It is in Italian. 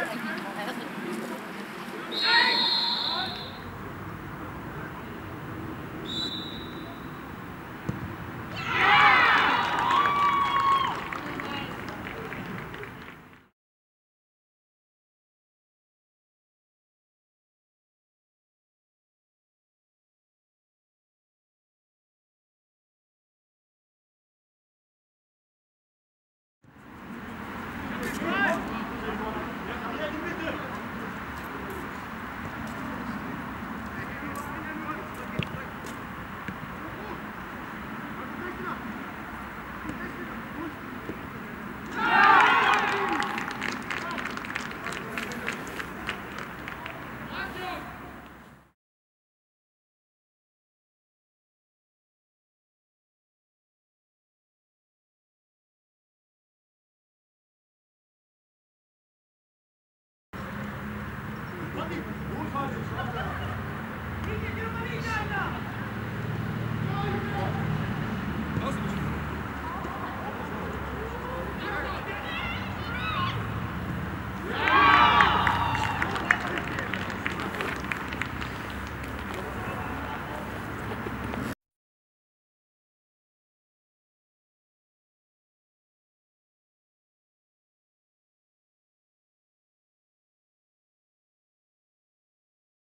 I think that's. Vieni, vieni, vieni, vieni,